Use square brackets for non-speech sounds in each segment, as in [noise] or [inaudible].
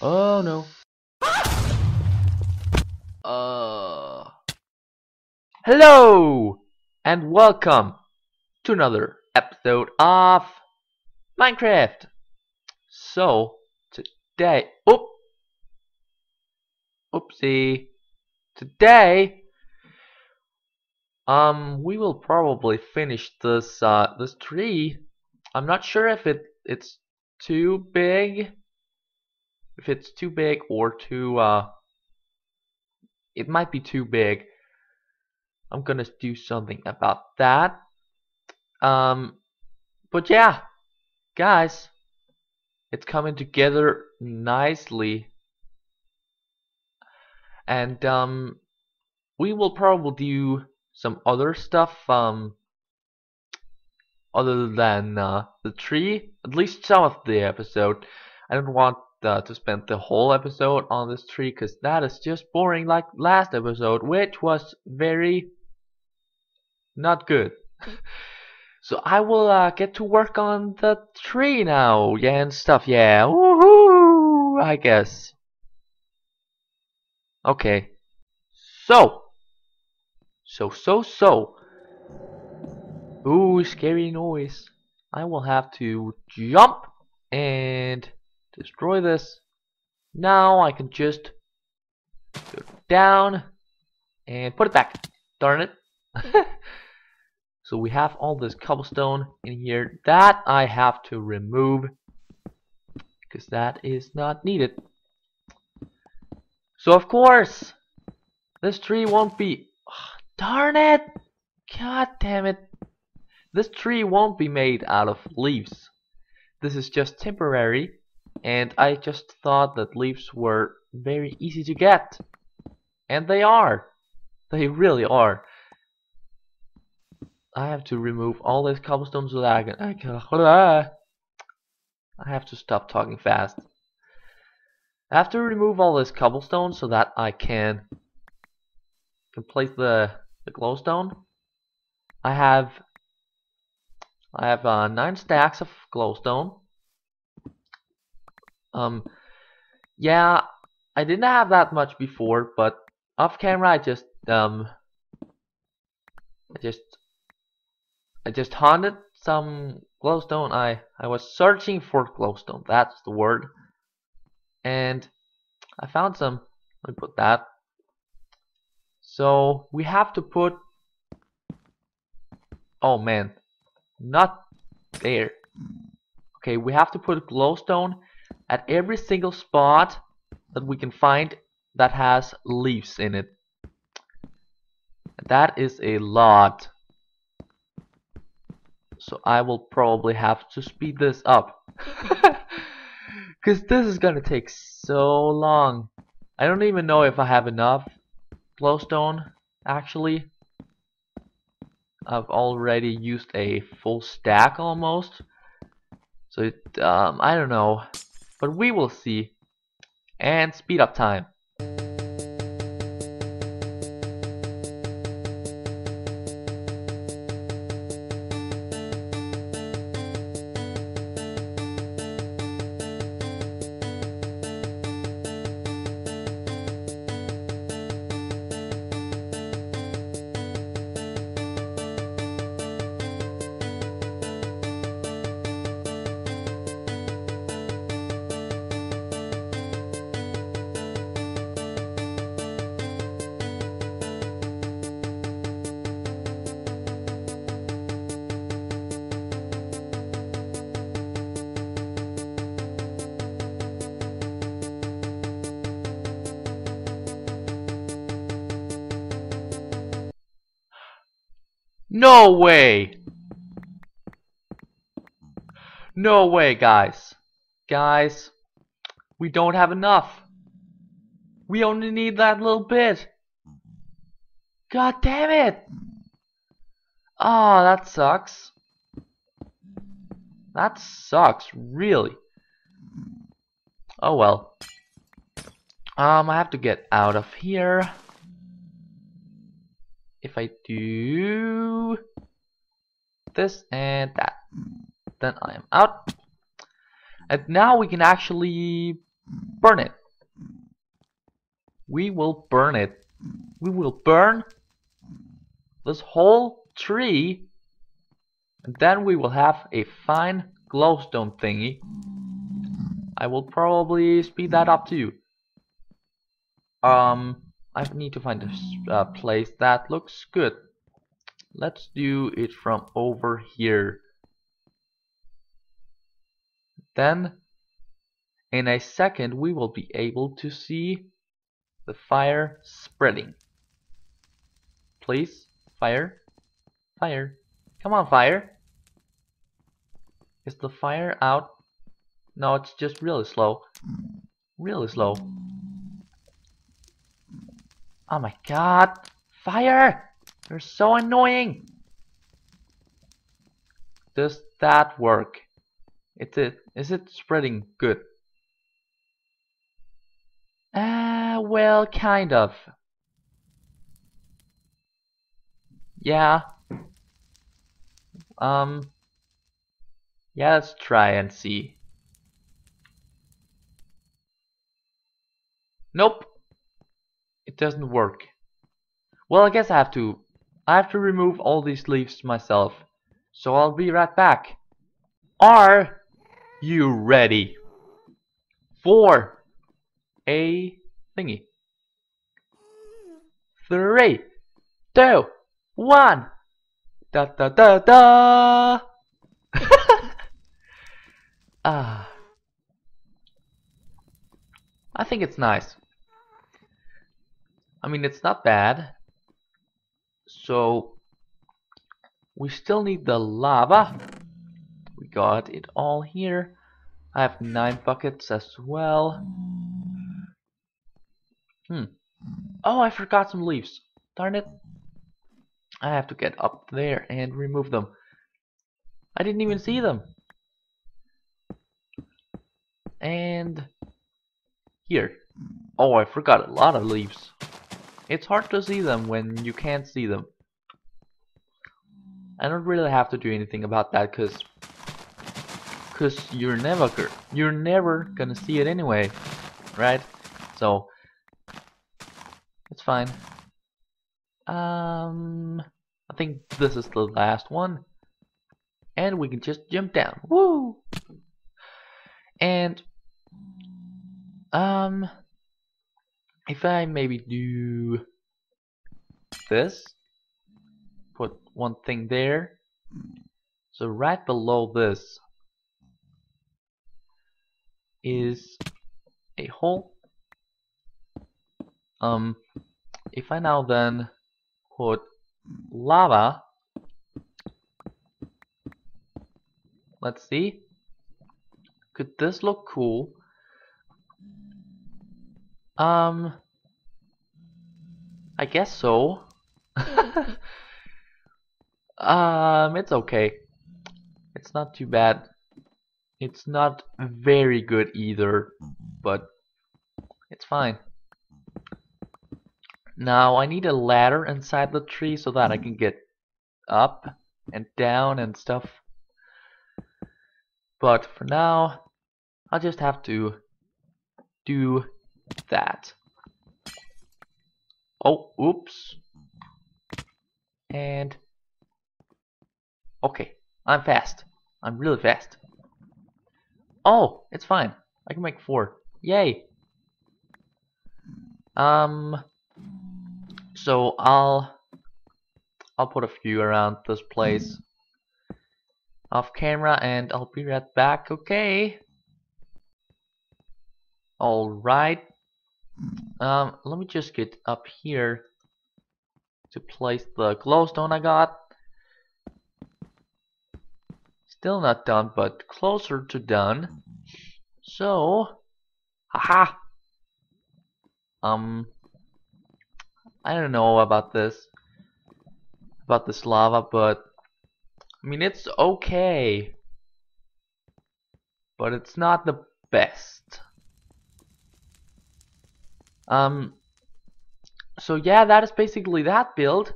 oh no. Uh. Hello and welcome to another episode of Minecraft. So today, oop, oopsie. Today, um, we will probably finish this uh this tree. I'm not sure if it it's too big, if it's too big or too uh. It might be too big. I'm gonna do something about that. Um, but yeah, guys, it's coming together nicely, and um, we will probably do some other stuff um other than uh, the tree. At least some of the episode. I don't want uh, to spend the whole episode on this tree because that is just boring like last episode, which was very not good. [laughs] so I will uh, get to work on the tree now, yeah, and stuff, yeah. Woohoo! I guess. Okay. So. So, so, so. Ooh, scary noise. I will have to jump and destroy this. Now I can just go down and put it back. Darn it. [laughs] so we have all this cobblestone in here that I have to remove because that is not needed. So of course this tree won't be Oh, darn it god damn it this tree won't be made out of leaves this is just temporary and I just thought that leaves were very easy to get and they are they really are I have to remove all this cobblestone so that I can, I can I have to stop talking fast. I have to remove all this cobblestone so that I can, can place the, the glowstone. I have I have uh, nine stacks of glowstone. Um, yeah, I didn't have that much before, but off camera I just um I just I just hunted some glowstone. I I was searching for glowstone. That's the word. And I found some. Let me put that. So we have to put. Oh man, not there. Okay, we have to put glowstone at every single spot that we can find that has leaves in it. That is a lot so I will probably have to speed this up [laughs] because this is gonna take so long I don't even know if I have enough glowstone actually I've already used a full stack almost. So it, um, I don't know but we will see. And speed up time No way! No way, guys. Guys, we don't have enough. We only need that little bit. God damn it! Oh, that sucks. That sucks, really. Oh well. Um, I have to get out of here if I do this and that, then I am out. And now we can actually burn it. We will burn it. We will burn this whole tree and then we will have a fine glowstone thingy. I will probably speed that up too. Um, I need to find a uh, place that looks good. Let's do it from over here. Then, in a second, we will be able to see the fire spreading. Please, fire, fire. Come on, fire. Is the fire out? No, it's just really slow. Really slow. Oh my god! Fire! You're so annoying! Does that work? Is it, is it spreading good? Ah, uh, well, kind of. Yeah. Um. Yeah, let's try and see. Nope. It doesn't work. Well, I guess I have to... I have to remove all these leaves myself. So I'll be right back. Are you ready? For a thingy. Three, two, one. Da da da da. [laughs] ah. I think it's nice. I mean, it's not bad. So, we still need the lava. We got it all here. I have nine buckets as well. Hmm. Oh, I forgot some leaves. Darn it. I have to get up there and remove them. I didn't even see them. And here. Oh, I forgot a lot of leaves. It's hard to see them when you can't see them. I don't really have to do anything about that because cause you're never you're never gonna see it anyway, right? So it's fine. Um, I think this is the last one, and we can just jump down. Woo! And um, if I maybe do this, one thing there. So right below this is a hole. Um, if I now then put lava, let's see, could this look cool? Um, I guess so. [laughs] [laughs] um, it's okay. It's not too bad. It's not very good either, but it's fine. Now I need a ladder inside the tree so that I can get up and down and stuff. But for now, I'll just have to do that. Oh, oops. And okay, I'm fast. I'm really fast. Oh, it's fine. I can make four. Yay. Um, so I'll I'll put a few around this place off camera and I'll be right back. Okay. All right. Um, let me just get up here to place the glowstone I got. Still not done, but closer to done. So, haha. Um, I don't know about this, about this lava, but I mean it's okay, but it's not the best. Um, so yeah, that is basically that build.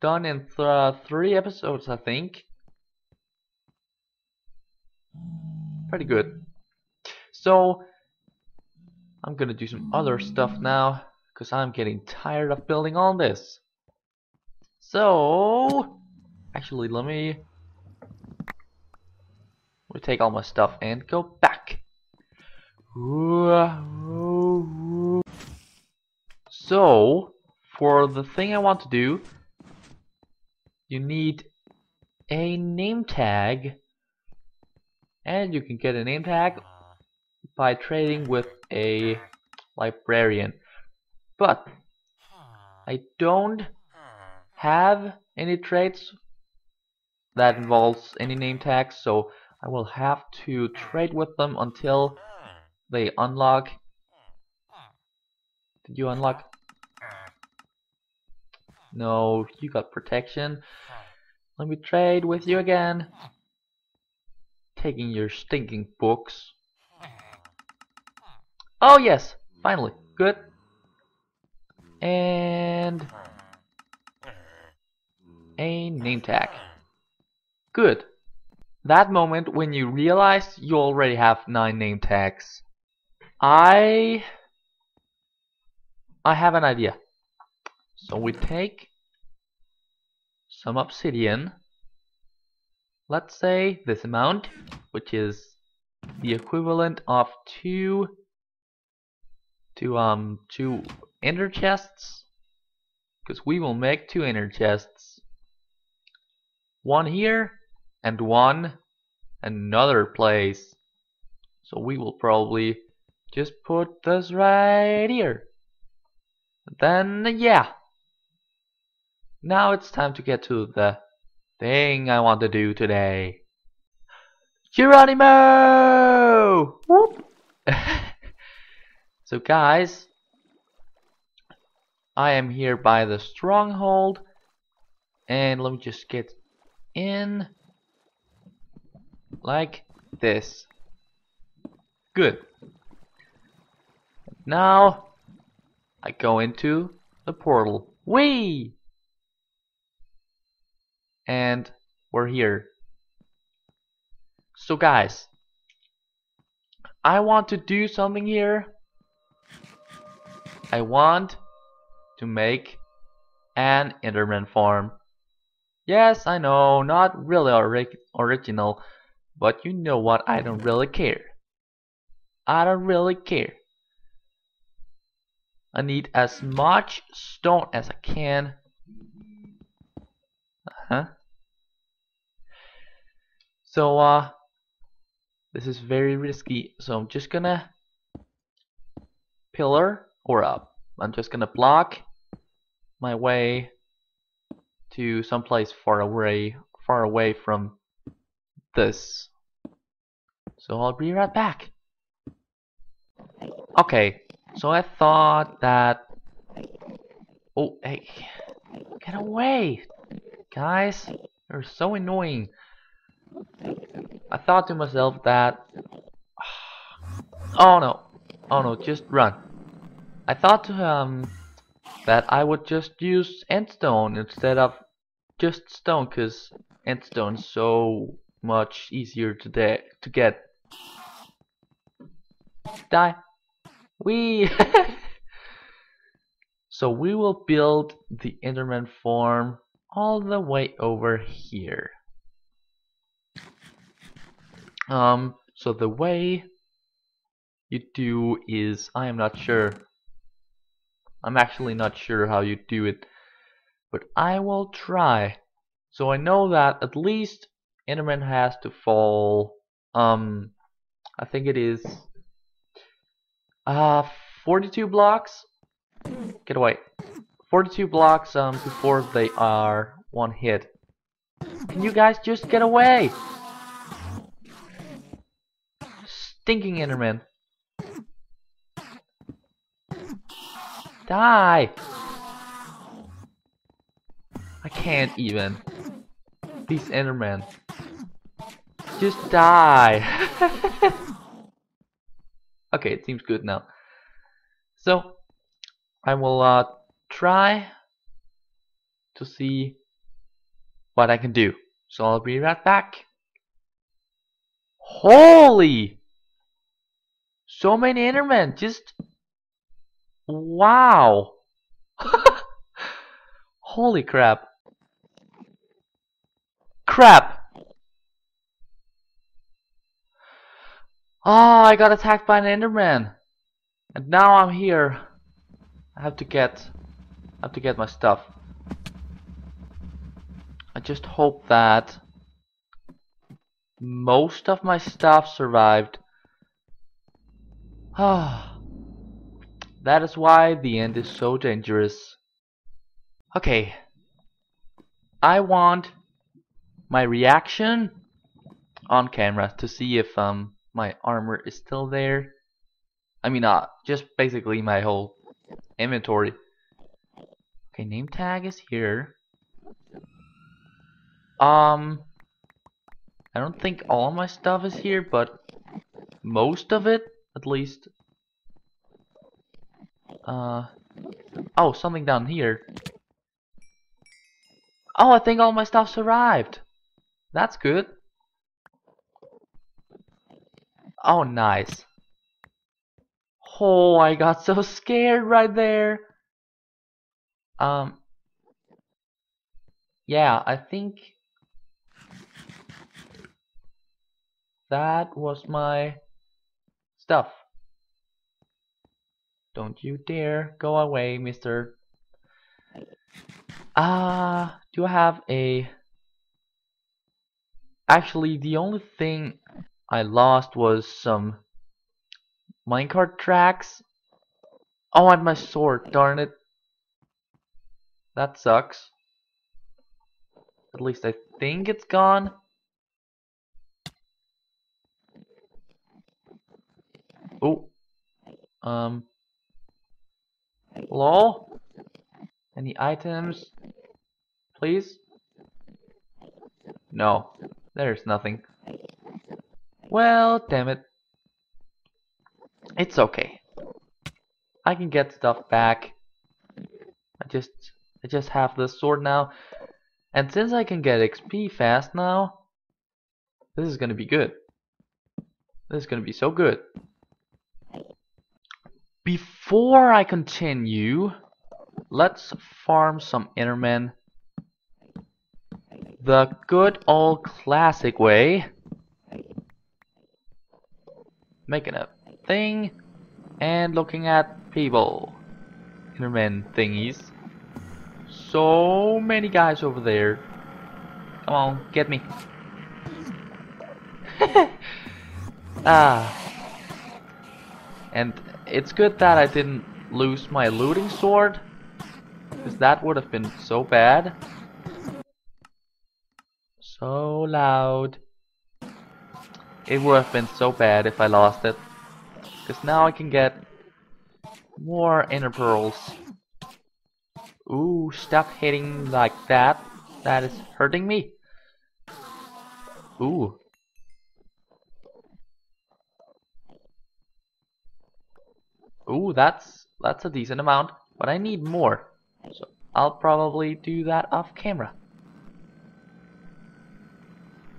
Done in th three episodes, I think. Pretty good. So I'm gonna do some other stuff now because I'm getting tired of building all this. So actually let me we take all my stuff and go back. So for the thing I want to do you need a name tag and you can get a name tag by trading with a librarian. But I don't have any traits that involves any name tags so I will have to trade with them until they unlock. Did you unlock? No you got protection. Let me trade with you again taking your stinking books Oh yes, finally. Good. And a name tag. Good. That moment when you realize you already have 9 name tags. I I have an idea. So we take some obsidian. Let's say this amount, which is the equivalent of two to um two ender chests because we will make two ender chests. One here and one another place. So we will probably just put this right here. Then yeah. Now it's time to get to the thing I want to do today Geronimo! [laughs] So guys, I am here by the stronghold and let me just get in like this. Good. Now I go into the portal. Whee! And we're here. So guys, I want to do something here I want to make an Enderman farm. Yes, I know, not really ori original, but you know what, I don't really care. I don't really care. I need as much stone as I can. Uh huh. So, uh, this is very risky, so I'm just gonna pillar or up. I'm just gonna block my way to someplace far away far away from this. So I'll be right back. Okay, so I thought that Oh hey get away guys you're so annoying I thought to myself that [sighs] oh no oh no just run I thought to um, that I would just use endstone instead of just stone because endstone is so much easier to, to get. Die. We. [laughs] so we will build the Enderman farm all the way over here. Um, so the way you do is, I am not sure I'm actually not sure how you do it, but I will try. So I know that at least Enderman has to fall, um, I think it is, uh, 42 blocks? Get away. 42 blocks, um, before they are one hit. Can you guys just get away? Stinking Enderman. Die! I can't even. These Endermen. Just die! [laughs] okay, it seems good now. So, I will uh, try to see what I can do. So I'll be right back. Holy! So many Endermen, just... Wow! [laughs] Holy crap. Crap! Oh, I got attacked by an Enderman. And now I'm here. I have to get... I have to get my stuff. I just hope that most of my stuff survived. Ah, [sighs] that is why the end is so dangerous. Okay, I want my reaction on camera to see if um my armor is still there. I mean, uh, just basically my whole inventory. Okay, name tag is here. Um, I don't think all my stuff is here, but most of it, at least. Uh, oh, something down here. Oh, I think all my stuff's arrived. That's good. Oh, nice. Oh, I got so scared right there. Um, yeah, I think That was my stuff. Don't you dare go away, mister. Ah, uh, do I have a... Actually, the only thing I lost was some minecart tracks. Oh, and my sword, darn it. That sucks. At least I think it's gone. Oh. Um. Hello? Any items? Please? No. There's nothing. Well, damn it. It's okay. I can get stuff back. I just I just have this sword now. And since I can get XP fast now, this is gonna be good. This is gonna be so good. Before I continue, let's farm some Endermen the good old classic way. Making a thing and looking at people. Enderman thingies. So many guys over there. Come on, get me. [laughs] ah. And it's good that I didn't lose my looting sword. Because that would have been so bad. So loud. It would have been so bad if I lost it. Because now I can get more ender pearls. Ooh, stop hitting like that. That is hurting me. Ooh. Ooh, that's that's a decent amount, but I need more. So I'll probably do that off camera.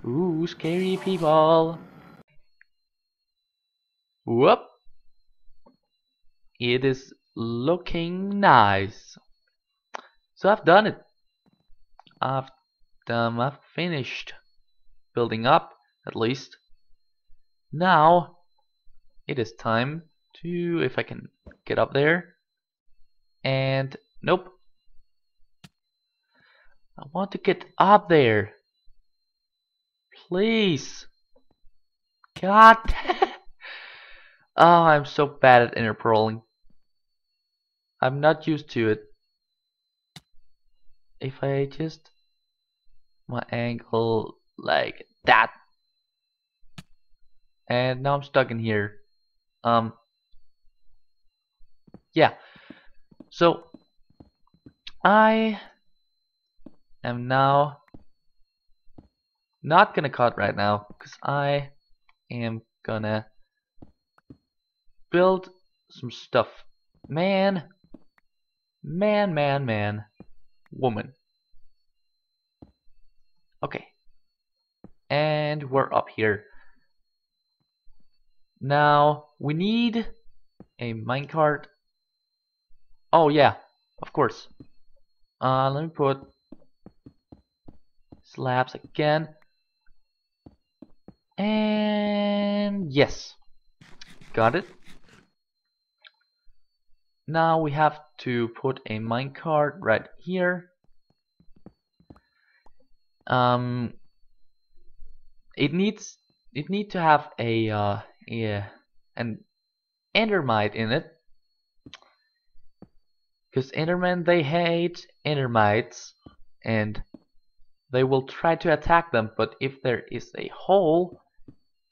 Ooh, scary people. Whoop. It is looking nice. So I've done it. I've done, I've finished building up, at least. Now, it is time if I can get up there. And, nope. I want to get up there. Please. God. [laughs] oh, I'm so bad at ender pearling. I'm not used to it. If I just my angle like that and now I'm stuck in here um yeah. So I am now not gonna cut right now because I am gonna build some stuff. Man man man man woman. Okay. And we're up here. Now we need a minecart. Oh yeah, of course. Uh, let me put slabs again. And yes, got it. Now we have to put a minecart right here. Um, it needs it need to have a uh, a an endermite in it because endermen they hate endermites and they will try to attack them but if there is a hole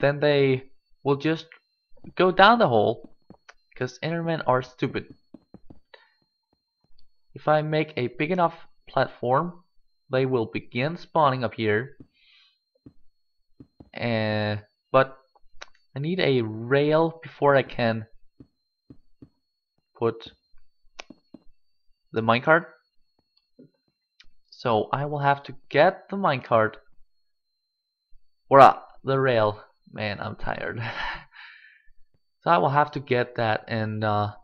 then they will just go down the hole because endermen are stupid. If I make a big enough platform they will begin spawning up here. And but I need a rail before I can put the minecart. So I will have to get the minecart. Or the rail. Man I'm tired. [laughs] So I will have to get that and uh,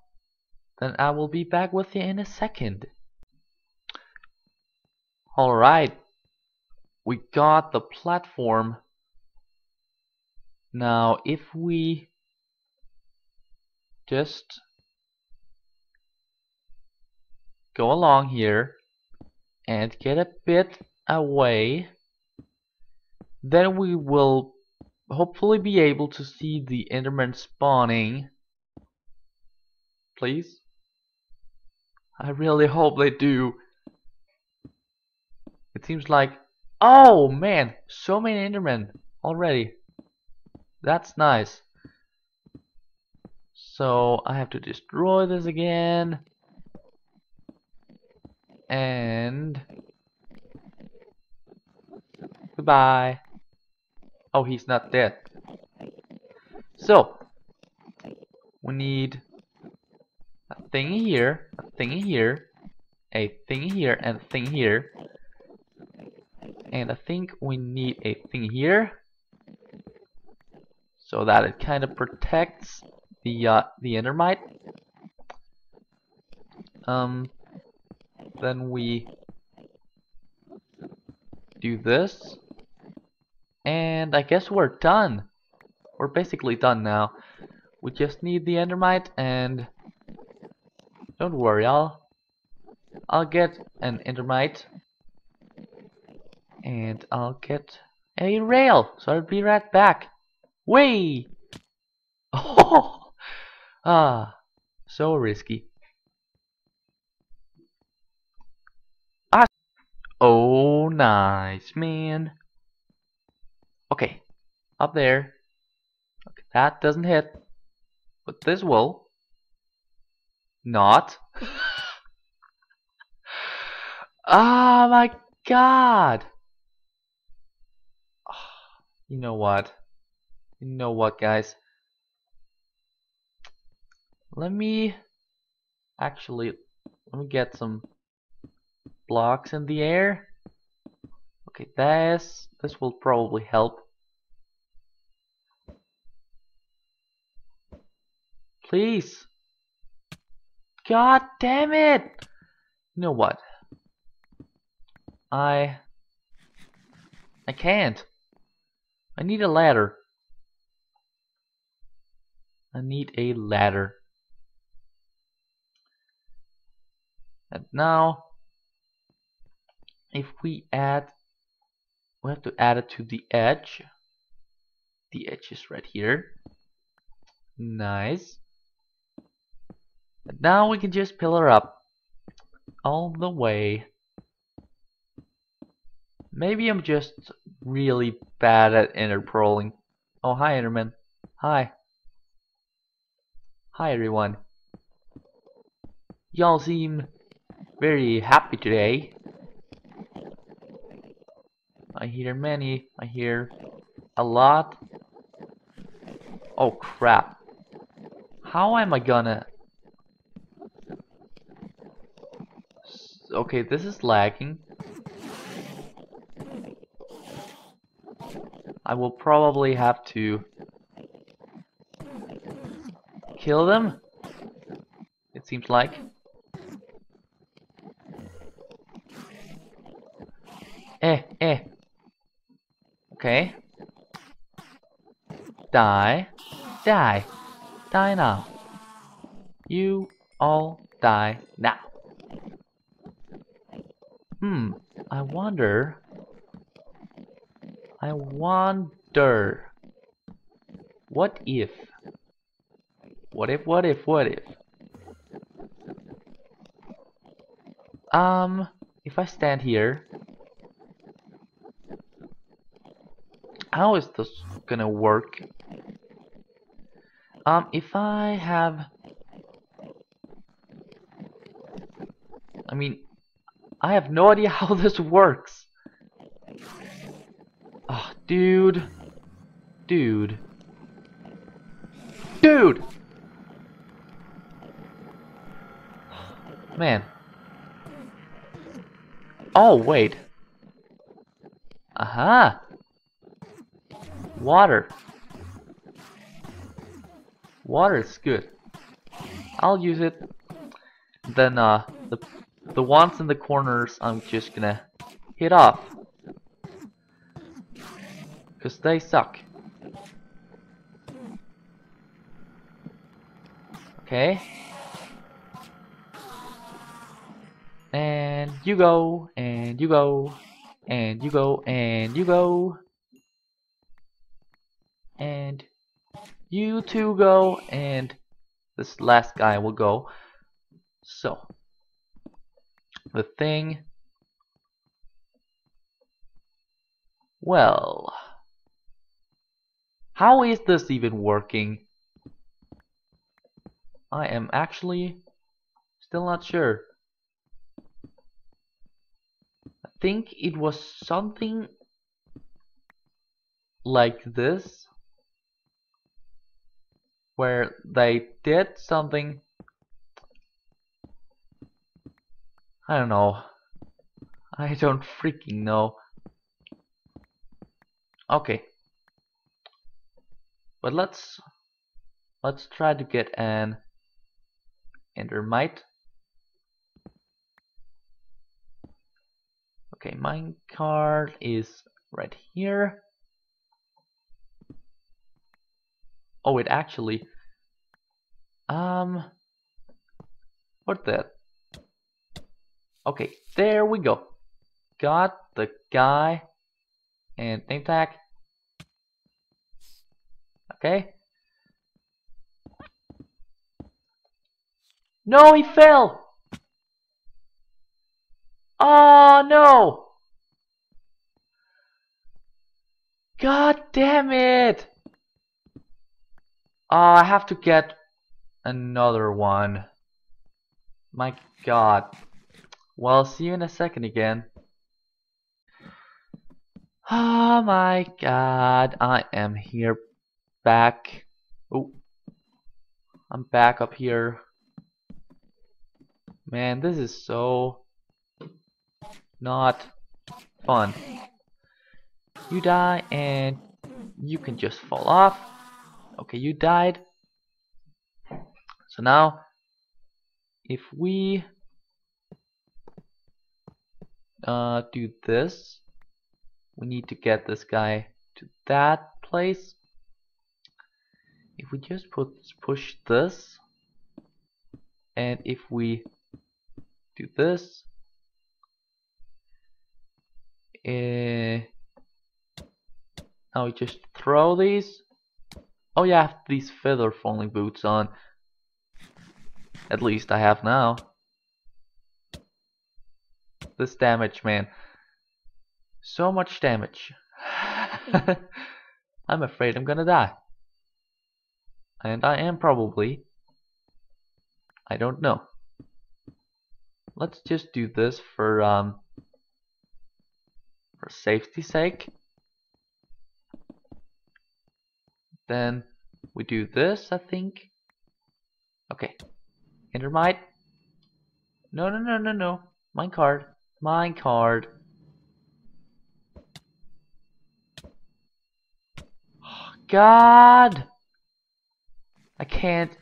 then I will be back with you in a second. Alright we got the platform. Now if we just go along here and get a bit away. Then we will hopefully be able to see the enderman spawning. Please? I really hope they do. It seems like oh man so many endermen already. That's nice. So I have to destroy this again and goodbye. Oh, he's not dead. So we need a thing here, a thing here, a thing here, and a thing here. And I think we need a thing here so that it kind of protects the uh, the endermite. Um, then we do this. And I guess we're done. We're basically done now. We just need the endermite and don't worry I'll I'll get an endermite. And I'll get a rail so I'll be right back. Way! Oh [laughs] ah so risky Oh, nice, man. Okay, up there. Okay, that doesn't hit. But this will. Not. oh [laughs] my god! [sighs] You know what? You know what, guys? Let me actually let me get some blocks in the air. Okay, this this will probably help. Please. God damn it! You know what? I I can't. I need a ladder. I need a ladder. And now if we add we have to add it to the edge. The edge is right here. Nice. Now we can just pillar up all the way. Maybe I'm just really bad at ender pearling oh hi enderman. Hi. Hi everyone. Y'all seem very happy today I hear many. I hear a lot. Oh crap. How am I gonna... Okay, this is lagging. I will probably have to kill them. It seems like. Eh, eh. Okay. Die. Die. Die now. You all die now. Hmm, I wonder... I wonder... What if... What if, what if, what if... Um, if I stand here... How is this gonna work? Um, if I have... I mean, I have no idea [laughs] how this works. Oh, dude. Dude. Dude! Man. Oh, wait. Aha! Water. Water is good. I'll use it. Then uh, the the ones in the corners I'm just gonna hit off. Cause they suck. Okay. And you go, and you go, and you go, and you go. And you two go, and this last guy will go. So, the thing. Well, how is this even working? I am actually still not sure. I think it was something like this where they did something I don't know. I don't freaking know. Okay. But let's let's try to get an endermite. Okay minecart is right here Oh, it actually... Um... What that? Okay, there we go. Got the guy and name tag. Okay. No, he fell! Oh no! God damn it! Oh, I have to get another one. My god. Well, see you in a second again. Oh my god, I am here back. Oh, I'm back up here. Man, this is so not fun. You die and you can just fall off. Okay, you died. So now, if we uh, do this, we need to get this guy to that place. If we just put push this, and if we do this, uh, now we just throw these Oh yeah, I have these feather falling boots on. At least I have now. This damage, man. So much damage. [laughs] I'm afraid I'm gonna die. And I am probably. I don't know. Let's just do this for um for safety's sake. Then we do this, I think. Okay. Endermite. No, no, no, no, no. Minecart. Mine card. [gasps] God! I can't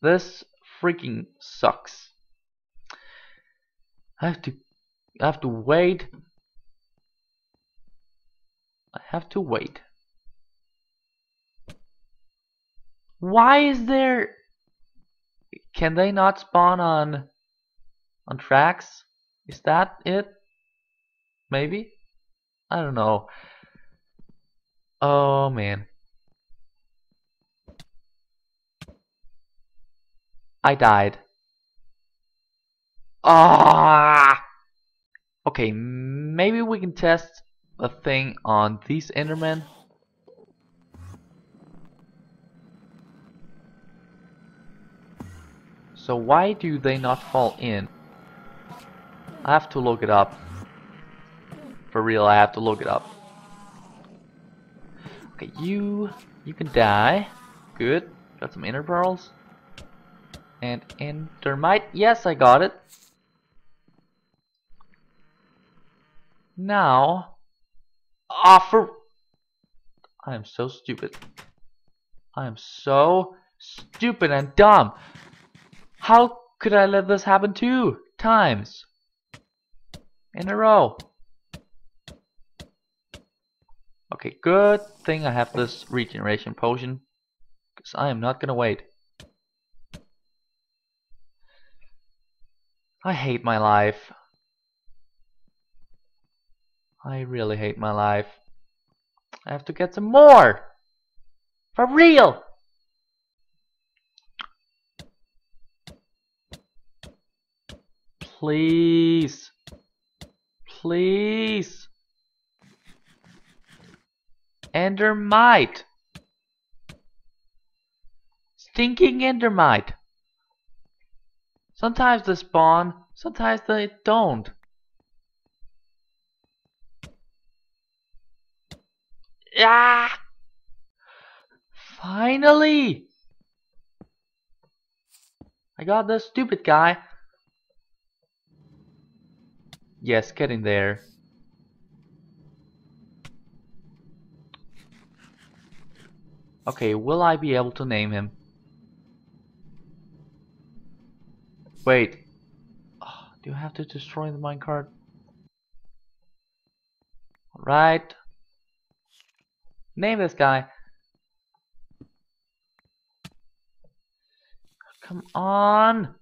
This freaking sucks. I have to I have to wait. I have to wait. Why is there can they not spawn on on tracks? Is that it? Maybe? I don't know. Oh man. I died. Ah! Okay, maybe we can test a thing on these Endermen. So why do they not fall in? I have to look it up. For real, I have to look it up. Okay, you you can die. Good. Got some ender pearls. And endermite. Yes, I got it. Now offer I am so stupid. I am so stupid and dumb. How could I let this happen two times in a row? Okay, good thing I have this regeneration potion. Because I am not gonna wait. I hate my life. I really hate my life. I have to get some more! For real! Please. Please. Endermite. Stinking Endermite. Sometimes they spawn, sometimes they don't. Yeah. Finally! I got this stupid guy. Yes, get in there. Okay, will I be able to name him? Wait. Oh, do I have to destroy the minecart? Right. Name this guy. Come on.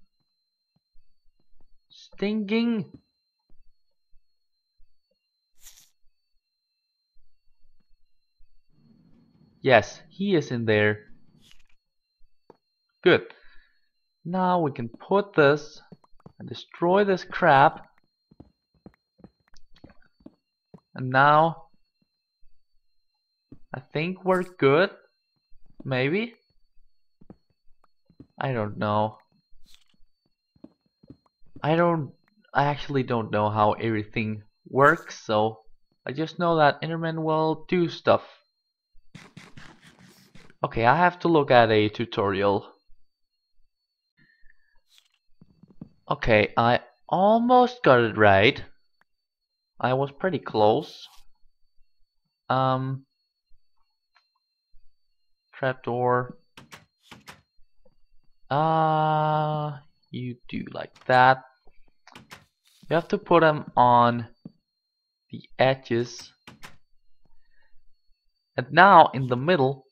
Stinking. Yes, he is in there. Good. Now we can put this and destroy this crap. And now I think we're good. Maybe. I don't know. I don't I actually don't know how everything works, so I just know that Enderman will do stuff. Okay, I have to look at a tutorial. Okay, I almost got it right. I was pretty close. Um, trapdoor. Ah, uh, you do like that. You have to put them on the edges. And now in the middle,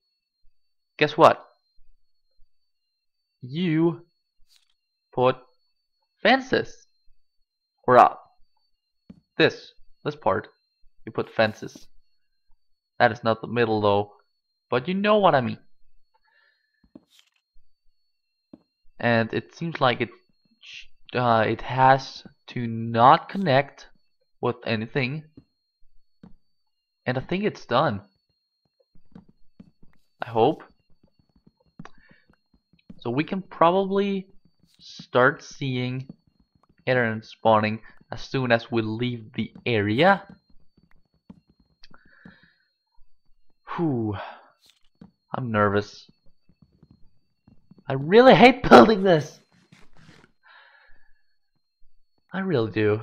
guess what? You put fences. Or up. This, this part, you put fences. That is not the middle though, but you know what I mean. And it seems like it uh, it has to not connect with anything. And I think it's done. I hope. So we can probably start seeing Endermen spawning as soon as we leave the area. Whew. I'm nervous. I really hate building this. I really do.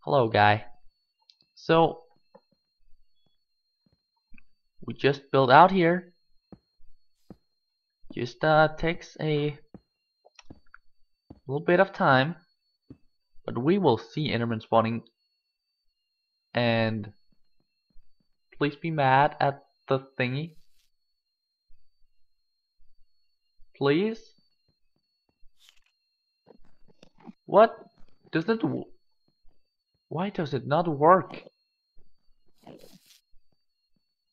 Hello, guy. So, we just built out here. just uh, takes a little bit of time, but we will see Enderman spawning. And please be mad at the thingy. Please. What does it? Why does it not work?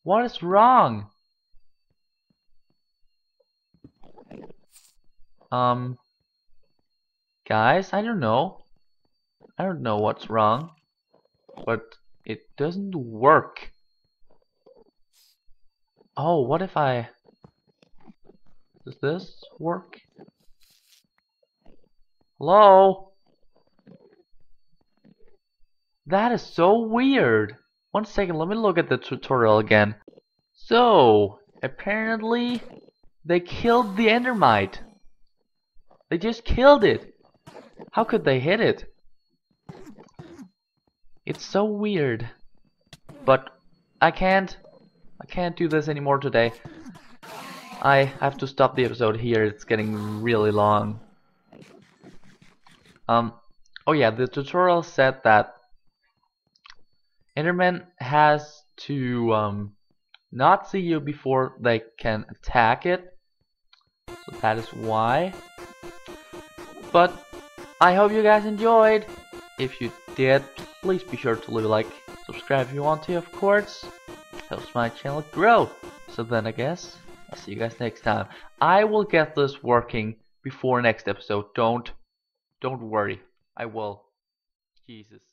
What is wrong? Um, guys, I don't know. I don't know what's wrong, but it doesn't work. Oh, what if I... Does this work? Hello? That is so weird. One second, let me look at the tutorial again. So, apparently, they killed the Endermite. They just killed it. How could they hit it? It's so weird. But I can't I can't do this anymore today. I have to stop the episode here. It's getting really long. Um oh yeah, the tutorial said that Enderman has to um not see you before they can attack it. So that is why. But I hope you guys enjoyed. If you did, please be sure to leave a like, subscribe if you want to, of course. Helps my channel grow. So then I guess I'll see you guys next time. I will get this working before next episode. Don't don't worry. I will. Jesus.